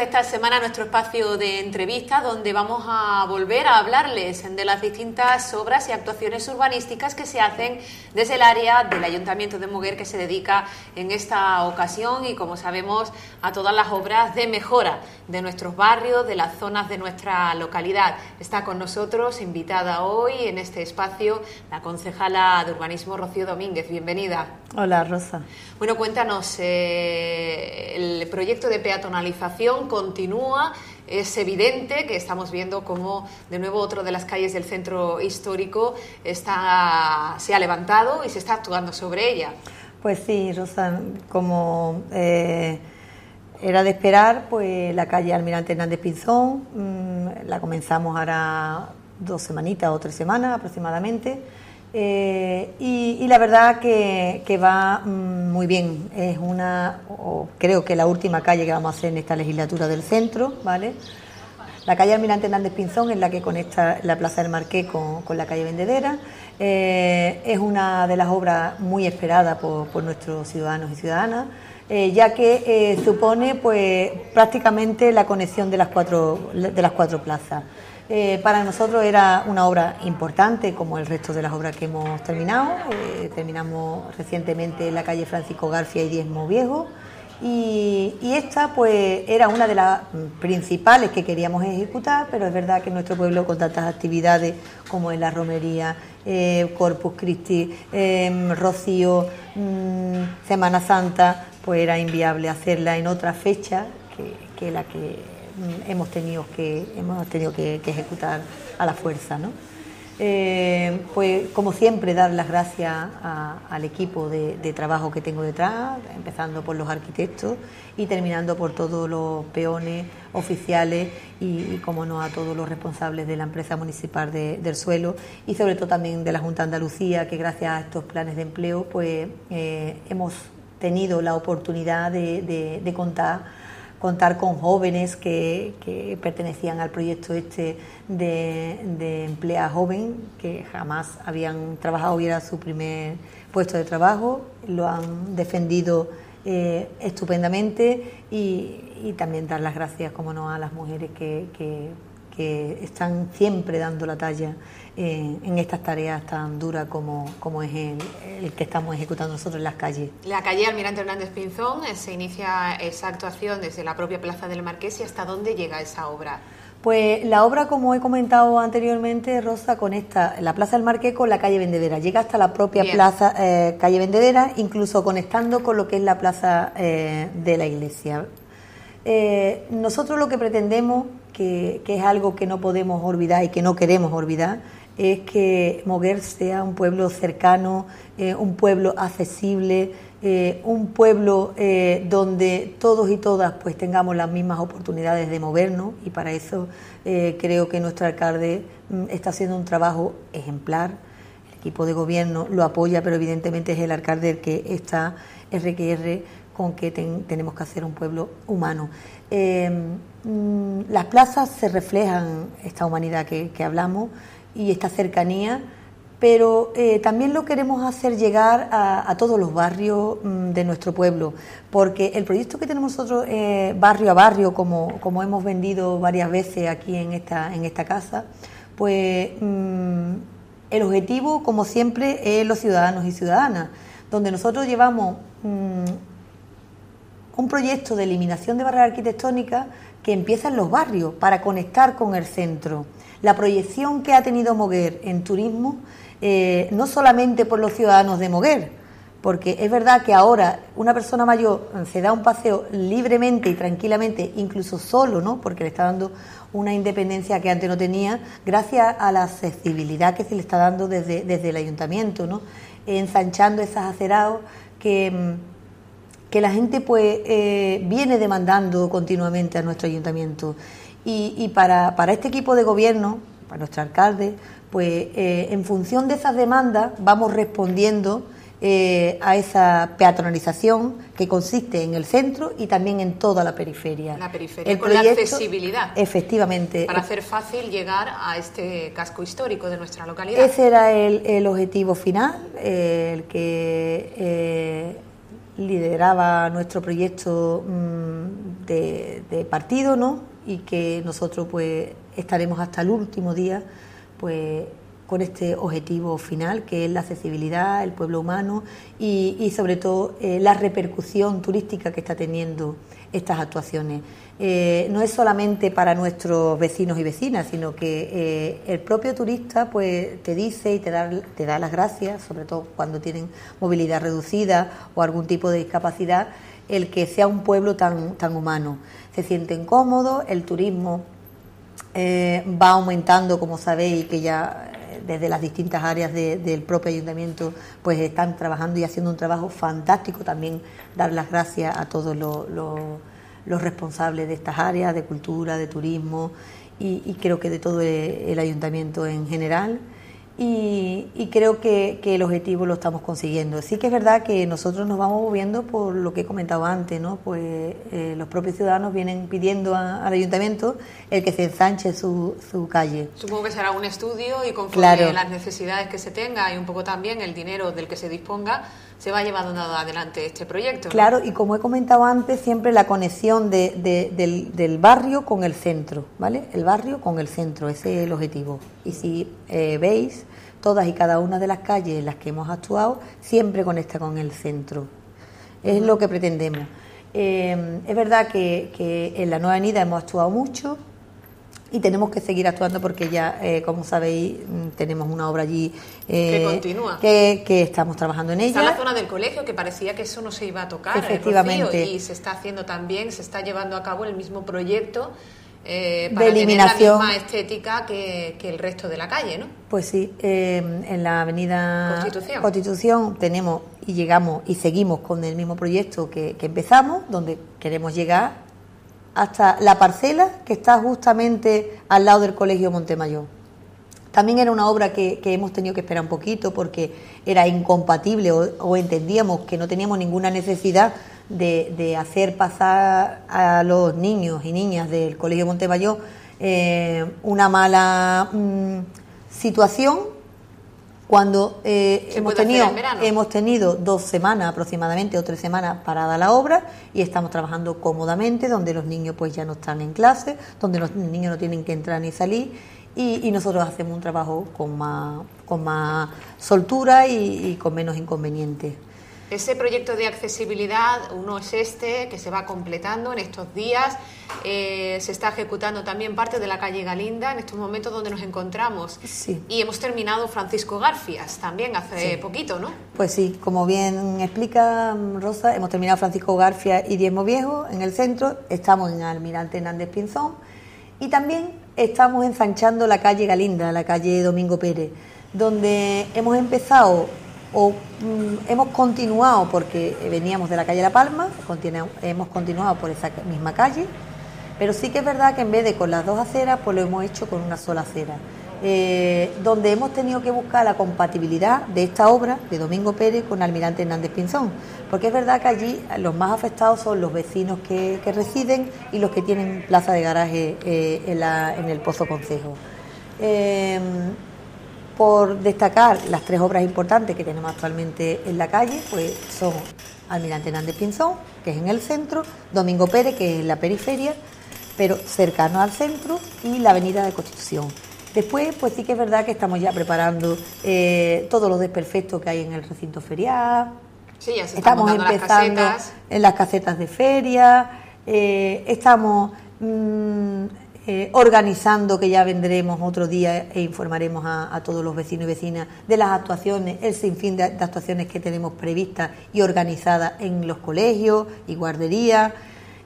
esta semana nuestro espacio de entrevista donde vamos a volver a hablarles de las distintas obras y actuaciones urbanísticas que se hacen desde el área del Ayuntamiento de Moguer que se dedica en esta ocasión y como sabemos a todas las obras de mejora de nuestros barrios, de las zonas de nuestra localidad. Está con nosotros invitada hoy en este espacio la concejala de urbanismo Rocío Domínguez. Bienvenida. Hola Rosa. Bueno, cuéntanos, eh, el proyecto de peatonalización continúa. Es evidente que estamos viendo cómo de nuevo otro de las calles del centro histórico está, se ha levantado y se está actuando sobre ella. Pues sí, Rosa, como eh, era de esperar, pues la calle Almirante Hernández Pinzón mm, la comenzamos ahora dos semanitas o tres semanas aproximadamente eh, y, la verdad que, va mm, muy bien. Es una, creo que la última calle que vamos a hacer en esta legislatura del centro, ¿vale? La calle Almirante Hernández Pinzón es la que conecta la Plaza del Marqués con, la calle Vendedera. Eh, es una de las obras muy esperadas por, nuestros ciudadanos y ciudadanas, eh, ya que supone pues, prácticamente la conexión de las cuatro, de las cuatro plazas. Eh, para nosotros era una obra importante, como el resto de las obras que hemos terminado. Eh, terminamos recientemente la calle Francisco García y Diezmo Viejo. Y, esta pues era una de las principales que queríamos ejecutar, pero es verdad que nuestro pueblo con tantas actividades como en la romería, eh, Corpus Christi, Rocío, mm, Semana Santa, pues era inviable hacerla en otra fecha que la que hemos tenido que, hemos tenido que, ejecutar a la fuerza. ¿no? Eh, pues como siempre dar las gracias al equipo de, trabajo que tengo detrás, empezando por los arquitectos y terminando por todos los peones oficiales y, como no, a todos los responsables de la empresa municipal del suelo y sobre todo también de la Junta de Andalucía, que gracias a estos planes de empleo pues eh, hemos tenido la oportunidad de contar contar con jóvenes que, pertenecían al proyecto este de, de, Emplea Joven, que jamás habían trabajado y era su primer puesto de trabajo, lo han defendido eh, estupendamente y, también dar las gracias, como no, a las mujeres que, que están siempre dando la talla en, estas tareas tan duras como, como es el, que estamos ejecutando nosotros en las calles. La calle Almirante Hernández Pinzón eh, se inicia esa actuación desde la propia Plaza del Marqués y hasta dónde llega esa obra. Pues la obra, como he comentado anteriormente, Rosa, conecta la Plaza del Marqués con la calle Vendedera. Llega hasta la propia Plaza eh, calle Vendedera, incluso conectando con lo que es la Plaza eh, de la Iglesia. nosotros lo que pretendemos, que, es algo que no podemos olvidar y que no queremos olvidar, es que Moguer sea un pueblo cercano, eh, un pueblo accesible, eh, un pueblo eh, donde todos y todas pues tengamos las mismas oportunidades de movernos y para eso creo que nuestro alcalde mm, está haciendo un trabajo ejemplar. El equipo de gobierno lo apoya, pero evidentemente es el alcalde el que está RQR con que tenemos que hacer un pueblo humano. Mm, las plazas se reflejan esta humanidad que hablamos y esta cercanía, pero eh, también lo queremos hacer llegar a, todos los barrios mm, de nuestro pueblo, porque el proyecto que tenemos nosotros eh, barrio a barrio, como, hemos vendido varias veces aquí en esta, casa, pues mm, el objetivo, como siempre, es los ciudadanos y ciudadanas, donde nosotros llevamos un proyecto de eliminación de barreras arquitectónicas que empieza en los barrios para conectar con el centro la proyección que ha tenido Moguer en turismo, eh, no solamente por los ciudadanos de Moguer, porque es verdad que ahora una persona mayor se da un paseo libremente y tranquilamente, incluso solo, ¿no? porque le está dando una independencia que antes no tenía, gracias a la accesibilidad que se le está dando desde, desde el ayuntamiento, ¿no? ensanchando esas acerados que, mm, que la gente pues eh, viene demandando continuamente a nuestro ayuntamiento. Y, para, para, este equipo de gobierno, para nuestro alcalde, pues eh, en función de esas demandas vamos respondiendo eh, a esa peatonalización que consiste en el centro y también en toda la periferia. La periferia, con la accesibilidad. Efectivamente. Para hacer fácil llegar a este casco histórico de nuestra localidad. Ese era el, el objetivo final, el que lideraba nuestro proyecto mm, de, partido, ¿no? Y que nosotros pues estaremos hasta el último día pues con este objetivo final que es la accesibilidad, el pueblo humano y, sobre todo eh, la repercusión turística que está teniendo estas actuaciones. Eh, no es solamente para nuestros vecinos y vecinas, sino que eh, el propio turista pues te dice y te da, te da las gracias, sobre todo cuando tienen movilidad reducida o algún tipo de discapacidad, el que sea un pueblo tan, tan humano. Se sienten cómodos, el turismo va aumentando, como sabéis, que ya desde las distintas áreas del propio ayuntamiento pues están trabajando y haciendo un trabajo fantástico. También dar las gracias a todos los los responsables de estas áreas, de cultura, de turismo y, creo que de todo el, ayuntamiento en general. Y, creo que, el objetivo lo estamos consiguiendo. Sí que es verdad que nosotros nos vamos moviendo por lo que he comentado antes, ¿no? Pues eh, los propios ciudadanos vienen pidiendo al ayuntamiento el que se ensanche su, su calle. Supongo que será un estudio y conforme las necesidades que se tenga y un poco también el dinero del que se disponga, se va llevando adelante este proyecto. Claro, y como he comentado antes, siempre la conexión de, del, barrio con el centro, ¿vale? El barrio con el centro, ese es el objetivo. Y si eh, veis, todas y cada una de las calles en las que hemos actuado siempre conecta con el centro. Es lo que pretendemos. Eh, es verdad que, que en la Nueva Avenida hemos actuado mucho, y tenemos que seguir actuando porque ya, eh, como sabéis, mm, tenemos una obra allí eh, que continúa, que, estamos trabajando en ella. Está la zona del colegio que parecía que eso no se iba a tocar, efectivamente, y se está haciendo también, se está llevando a cabo el mismo proyecto. Eh, para de eliminación. Tener la misma estética que, el resto de la calle, ¿no? Pues sí, en la avenida Constitución. Constitución. tenemos y llegamos y seguimos con el mismo proyecto que, que empezamos, donde queremos llegar hasta la parcela que está justamente al lado del Colegio Montemayor. También era una obra que, hemos tenido que esperar un poquito porque era incompatible o, entendíamos que no teníamos ninguna necesidad de, hacer pasar a los niños y niñas del Colegio Montemayor eh, una mala mm, situación cuando eh, hemos, tenido, hemos tenido dos semanas aproximadamente o tres semanas parada la obra y estamos trabajando cómodamente, donde los niños pues ya no están en clase, donde los niños no tienen que entrar ni salir y, nosotros hacemos un trabajo con más, con más soltura y con menos inconvenientes. Ese proyecto de accesibilidad, uno es este, que se va completando en estos días. Eh, se está ejecutando también parte de la calle Galinda en estos momentos donde nos encontramos. Sí. Y hemos terminado Francisco Garfias también hace poquito, ¿no? Pues sí, como bien explica Rosa, hemos terminado Francisco Garfias y Diezmo Viejo en el centro. Estamos en Almirante Hernández Pinzón. Y también estamos ensanchando la calle Galinda, la calle Domingo Pérez, donde hemos empezado o mm, hemos continuado porque veníamos de la calle La Palma, hemos continuado por esa misma calle, pero sí que es verdad que en vez de con las dos aceras, pues lo hemos hecho con una sola acera. Eh, donde hemos tenido que buscar la compatibilidad de esta obra de Domingo Pérez con Almirante Hernández Pinzón, porque es verdad que allí los más afectados son los vecinos que, residen y los que tienen plaza de garaje eh, en, el Pozo Concejo. Eh, por destacar las tres obras importantes que tenemos actualmente en la calle, pues son Almirante Hernández Pinzón, que es en el centro, Domingo Pérez, que es en la periferia, pero cercano al centro, y la Avenida de Constitución. Después, pues sí que es verdad que estamos ya preparando eh, todos los desperfectos que hay en el recinto ferial. Sí, ya se estamos empezando en las casetas de feria, eh, estamos mm, eh, organizando, que ya vendremos otro día e informaremos a, todos los vecinos y vecinas de las actuaciones, el sinfín de, actuaciones que tenemos previstas y organizadas en los colegios y guarderías.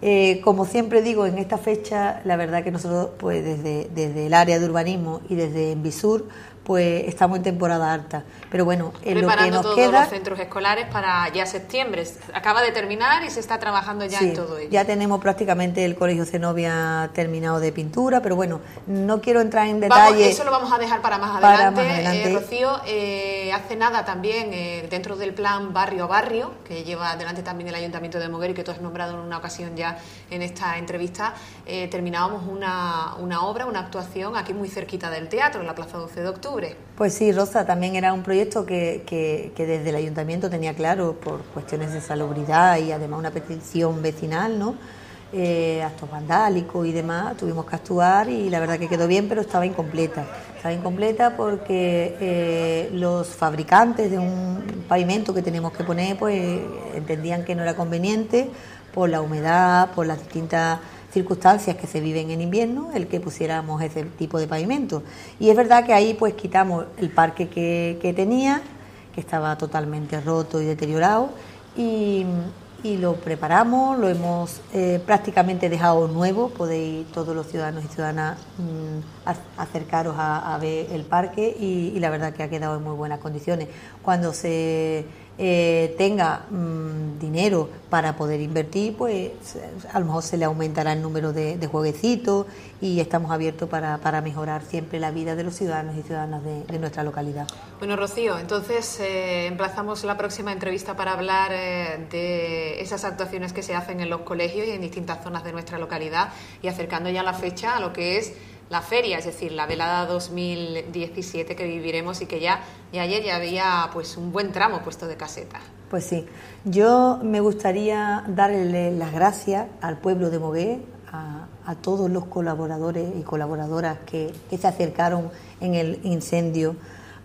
Eh, como siempre digo, en esta fecha, la verdad que nosotros, pues desde, desde el área de urbanismo y desde Envisur, pues estamos en temporada alta. Pero bueno, en lo que nos todos queda. los centros escolares para ya septiembre. Acaba de terminar y se está trabajando ya en todo ello. Ya tenemos prácticamente el Colegio Zenobia terminado de pintura, pero bueno, no quiero entrar en detalle. eso lo vamos a dejar para más adelante. Eh, Rocío, eh, hace nada también, eh, dentro del plan Barrio a Barrio, que lleva adelante también el Ayuntamiento de Moguer y que tú has nombrado en una ocasión ya en esta entrevista, terminábamos una, una obra, una actuación aquí muy cerquita del teatro, en la Plaza 12 de Octubre Pues sí, Rosa, también era un proyecto que, que, que desde el ayuntamiento tenía claro por cuestiones de salubridad y además una petición vecinal, ¿no? Eh, actos vandálicos y demás, tuvimos que actuar y la verdad que quedó bien, pero estaba incompleta. Estaba incompleta porque eh, los fabricantes de un pavimento que tenemos que poner, pues entendían que no era conveniente por la humedad, por las distintas circunstancias que se viven en invierno, el que pusiéramos ese tipo de pavimento. Y es verdad que ahí pues quitamos el parque que, que tenía, que estaba totalmente roto y deteriorado, y, y lo preparamos, lo hemos eh, prácticamente dejado nuevo, podéis todos los ciudadanos y ciudadanas mm, acercaros a, ver el parque y, y, la verdad que ha quedado en muy buenas condiciones. Cuando se eh, tenga mm, dinero para poder invertir, pues a lo mejor se le aumentará el número de, jueguecitos y estamos abiertos para, mejorar siempre la vida de los ciudadanos y ciudadanas de, nuestra localidad. Bueno, Rocío, entonces eh, emplazamos la próxima entrevista para hablar eh, de esas actuaciones que se hacen en los colegios y en distintas zonas de nuestra localidad y acercando ya la fecha a lo que es la feria, es decir, la velada 2017 que viviremos y que ya, y ayer ya había pues un buen tramo puesto de caseta. Pues sí, yo me gustaría darle las gracias al pueblo de Mogué, a, todos los colaboradores y colaboradoras que, se acercaron en el incendio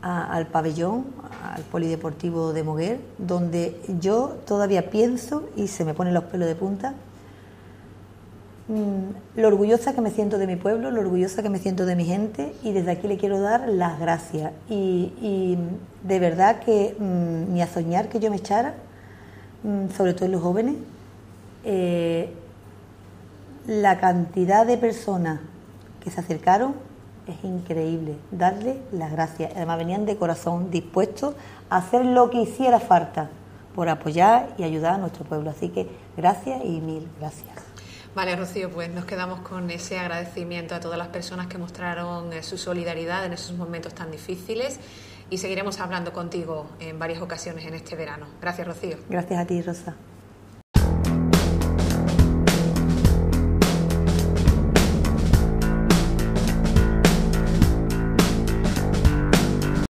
al pabellón, al polideportivo de Moguer, donde yo todavía pienso y se me ponen los pelos de punta Mm, lo orgullosa que me siento de mi pueblo, lo orgullosa que me siento de mi gente y desde aquí le quiero dar las gracias. Y, de verdad que mm, ni a soñar que yo me echara, mm, sobre todo en los jóvenes, eh, la cantidad de personas que se acercaron es increíble. Darle las gracias. Además venían de corazón dispuestos a hacer lo que hiciera falta por apoyar y ayudar a nuestro pueblo. Así que gracias y mil gracias. Vale, Rocío, pues nos quedamos con ese agradecimiento a todas las personas que mostraron eh, su solidaridad en esos momentos tan difíciles y seguiremos hablando contigo en varias ocasiones en este verano. Gracias, Rocío. Gracias a ti, Rosa.